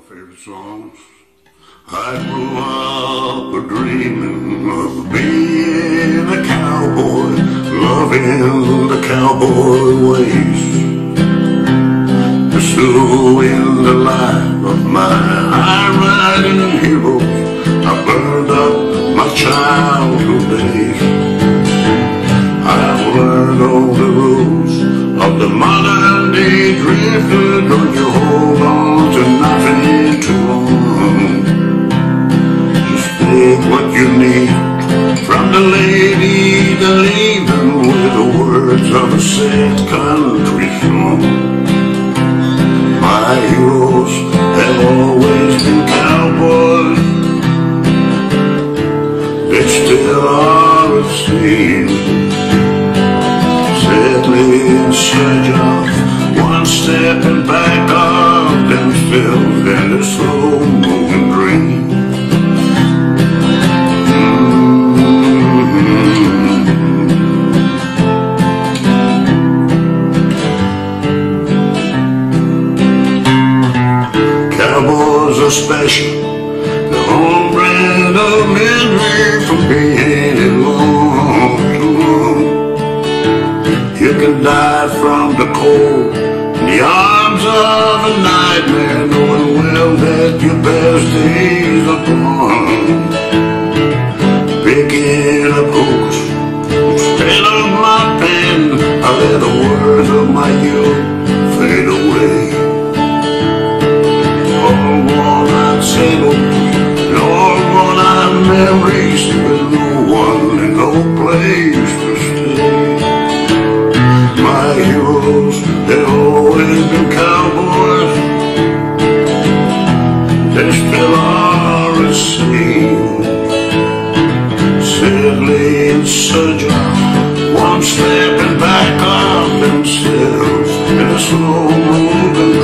my favorite songs. I grew up dreaming of being a cowboy, loving the cowboy ways. Pursuing the life of my high-riding heroes. I burned up my childhood days. I've learned all the rules of the modern day drifter. Don't you hold Take what you need from the lady that leaving with the words of a sad country song. My heroes have always been cowboys. They still are a scene in search of one stepping back of themselves in a slow moving Cowboys are special, the home brand of misery from being too long. You can die from the cold in the arms of a nightmare, knowing well that your best days are gone. Picking up hooks instead of my pen, I let the words of my youth with no one and no place to stay. My heroes, they've always been cowboys. They still are a scene. Sadly in search of one stepping back of themselves in a slow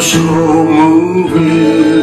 show movie.